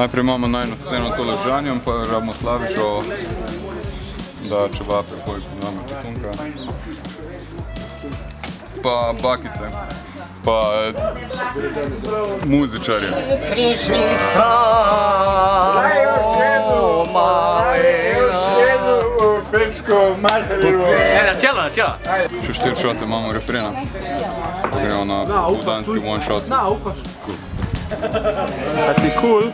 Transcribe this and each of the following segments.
Najprej imamo najno sceno to ležanjem, pa rabimo Slavišo, da čevape koji poznamo tutunka. Pa bakice, pa eh, muzičarje. Srečnica, Pečko, materinu. Ne, načelo, načelo. Še štiri šote imamo refrena. Pa gremo na udanski one shot. Na, upaš. A ti cool?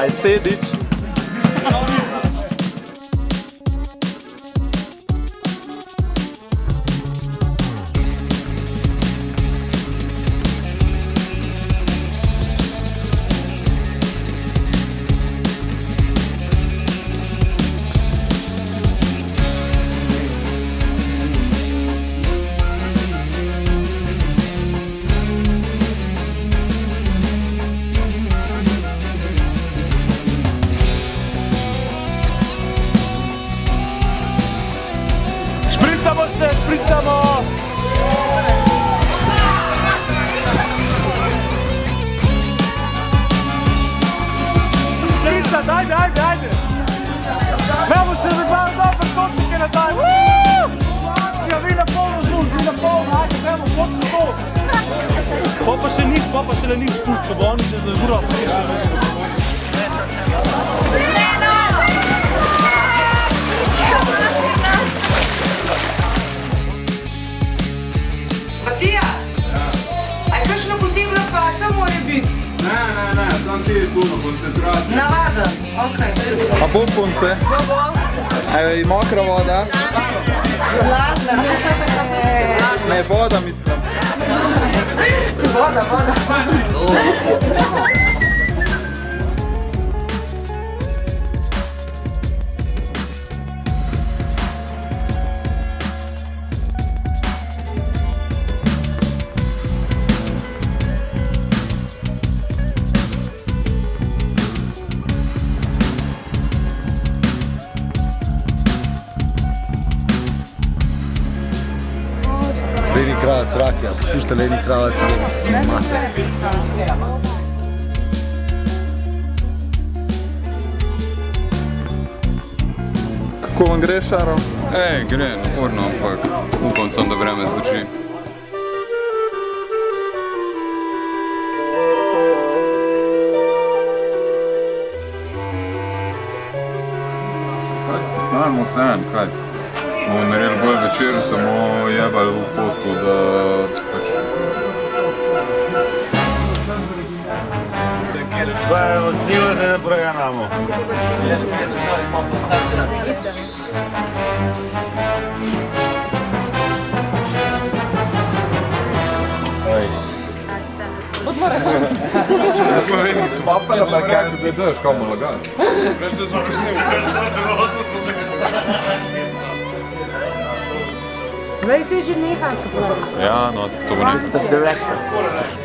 I said it. Popa še nis, popa še le nis spustko, bo oni se zažura, pa še Matija, aj kakšna posebna faca mora biti? Ne, ne, ne, sam ti puno koncentracije. Navada, okej. A bom punce? Aj, mokra voda? Hladna. Ne, voda mislim. Voda, voda. Leni Kravac Rakija, poslušajte Leni Kravac, sin mate. Kako vam gre, Šaro? Ej, gre, naporno, ampak upam sam, da vreme zdrži. Kaj, Snajmo se en, kaj? bomo naredili bolj večer, samo jebali v poslu, da pač... Pa osnivate na programu. V Sloveniji smo. Pa pa na plakati gledaš, komu lagaš. Veš, da so resnivi, veš, da je 80 Vej si že nehaš. Ja, no, to bo nekaj.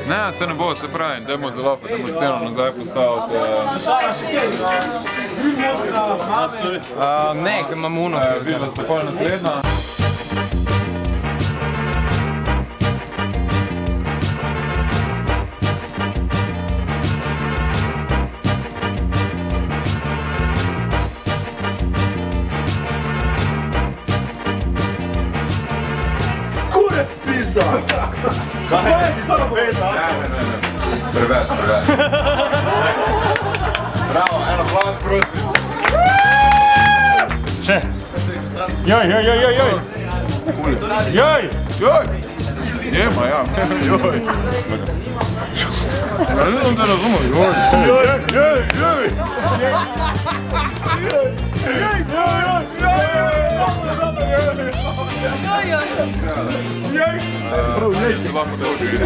Ne, se ne bo, se pravi, dajmo zelo, dajmo ceno nazaj postaviti. Uh, ne, ker imamo uno. Eh, Videla ste pol naslednja. Preveč, preveč. Bravo, en applaus, prosim. Še. Joj, joj, joj, joj, joj. Joj! Joj! Njema, ja. Joj. Ja, ne znam da razumem, joj. Joj, joj, joj! Prav, ne. Lako da odvide.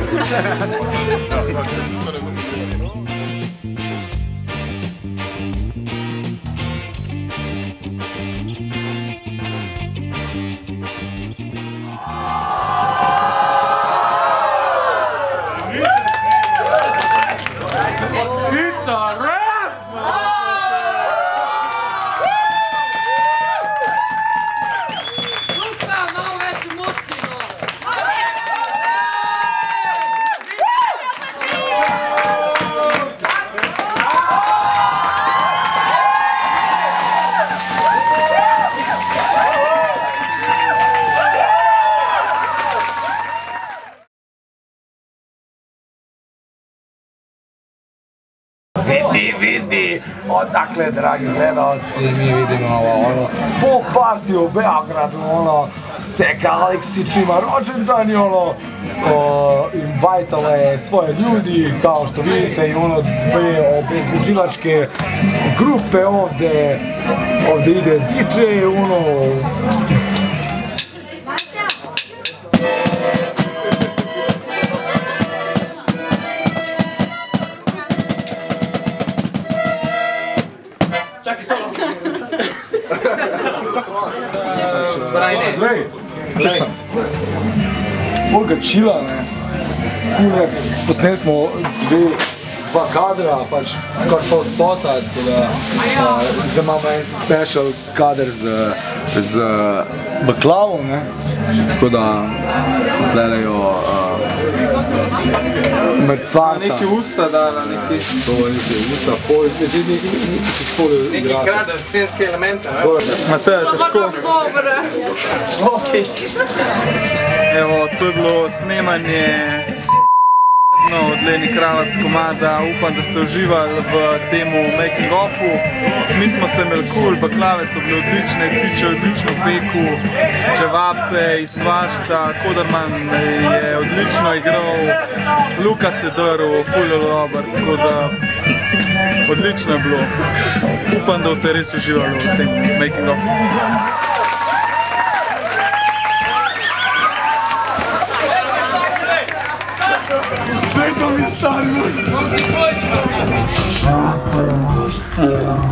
Odakle, dragi gledalci, mi vidimo ono, po partiju u Beogradu, ono, Seka Aleksić ima rođendan i ono, o, invajtala je svoje ljudi, kao što vidite, i ono, dve obezbeđivačke grupe ovde, ovde ide DJ, ono, Glej, glej. Folga čila, ne. Kule, posneli smo dve, dva kadra, pač skoraj pol spota, tako da zdaj imamo en special kader z, z baklavom, ne. Tako da gledajo mrcvarta. Neki usta dala, neki... To je neki usta, pol, neki, neki, neki se spolu Neki igrati. krader, scenske elemente, ne? Mateja, težko. Evo, to je bilo snemanje no, od Leni Kravac komada. Upam, da ste uživali v temu making offu. Mi smo se imeli cool, baklave so bile odlične, tiče odlično peku, čevape iz svašta, Koderman je odlično igral, Lukas je drl, ful je dober, tako da odlično je bilo. Upam, da boste res uživali v tem making offu. Sve to mi je stari.